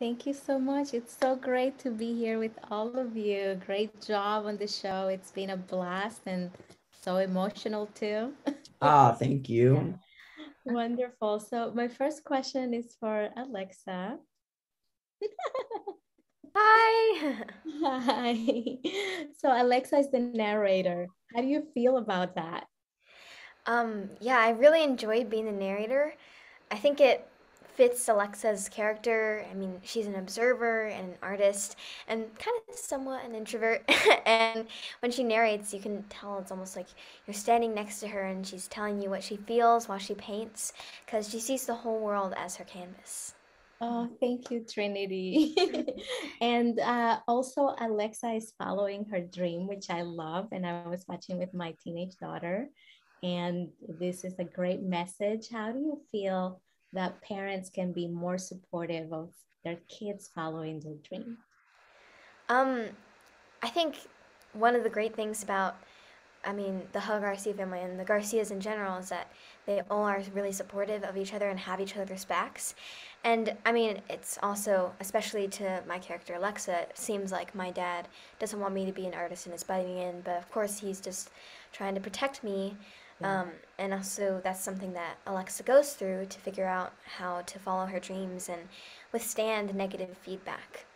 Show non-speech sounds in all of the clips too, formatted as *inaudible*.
Thank you so much. It's so great to be here with all of you. Great job on the show. It's been a blast and so emotional too. *laughs* Ah, thank you. Wonderful. So my first question is for Alexa. Hi. Hi. So Alexa is the narrator. How do you feel about that? Um, yeah, I really enjoyed being the narrator. I think it fits Alexa's character. I mean, she's an observer and an artist and kind of somewhat an introvert. *laughs* and when she narrates, you can tell it's almost like you're standing next to her and she's telling you what she feels while she paints because she sees the whole world as her canvas. Oh, thank you, Trinity. *laughs* and uh, also, Alexa is following her dream, which I love. And I was watching with my teenage daughter. And this is a great message. How do you feel that parents can be more supportive of their kids following their dream? Um, I think one of the great things about, I mean, the Huh Garcia family and the Garcias in general is that they all are really supportive of each other and have each other's backs. And I mean, it's also, especially to my character Alexa, it seems like my dad doesn't want me to be an artist and is butting in, but of course he's just trying to protect me um, and also, that's something that Alexa goes through to figure out how to follow her dreams and withstand negative feedback.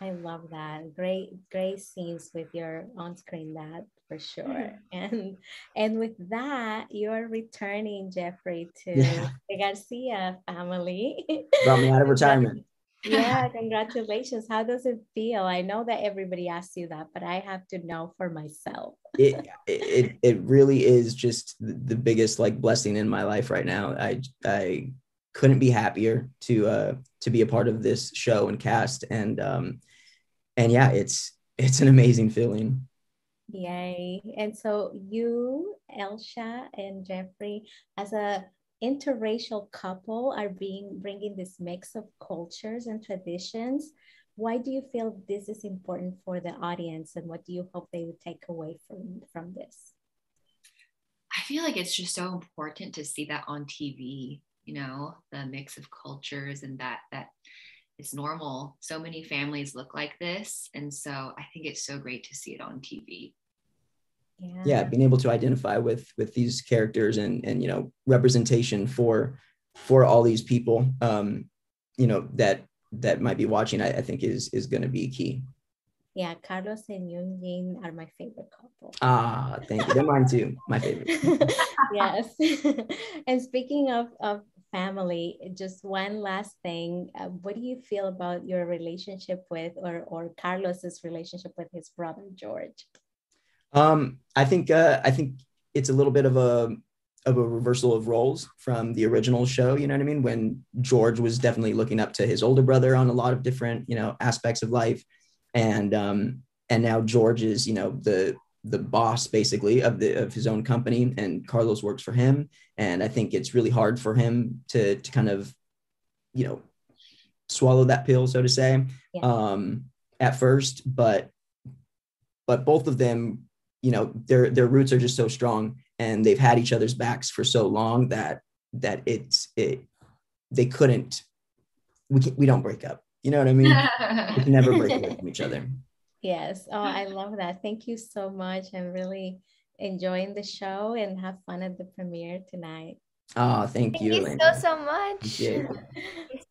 I love that. Great, great scenes with your on-screen dad for sure. Mm-hmm. *laughs* And and with that, you're returning, Jeffrey, to yeah. the Garcia family. Brought me out of *laughs* retirement yeah, *laughs* congratulations. How does it feel? I know that everybody asks you that, but I have to know for myself. it, it it really is just the biggest like blessing in my life right now. I I couldn't be happier to uh to be a part of this show and cast and um and yeah, it's it's an amazing feeling. Yay. And so you, Elsha and Jeffrey, as a interracial couple are being bringing this mix of cultures and traditions. Why do you feel this is important for the audience and what do you hope they would take away from from this? I feel like it's just so important to see that on tv you know the mix of cultures and that that is normal. So many families look like this and so i think it's so great to see it on tv yeah. yeah. being able to identify with with these characters and and you know representation for for all these people um you know that that might be watching i, I think is is going to be key. Yeah carlos and yunjin are my favorite couple. Ah thank you. They're mine too my favorite. *laughs* Yes. *laughs* And speaking of of family just one last thing uh, what do you feel about your relationship with or or carlos's relationship with his brother george um, I think uh, I think it's a little bit of a of a reversal of roles from the original show. You know what I mean? When George was definitely looking up to his older brother on a lot of different you know aspects of life, and um, and now George is you know the the boss basically of the of his own company, and Carlos works for him. And I think it's really hard for him to to kind of you know swallow that pill, so to say, yeah. um, at first, but but both of them you know their their roots are just so strong and they've had each other's backs for so long that that it's it they couldn't we can, we don't break up. You know what i mean? We can never break away from each other. *laughs* Yes. Oh i love that. Thank you so much. I'm really enjoying the show and have fun at the premiere tonight. Oh thank, thank you, you so so much *laughs*